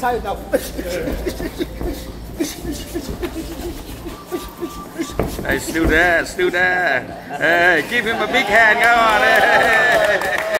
tired now. Hey, still there, still there. Hey, give him a big hand, Go on. Hey.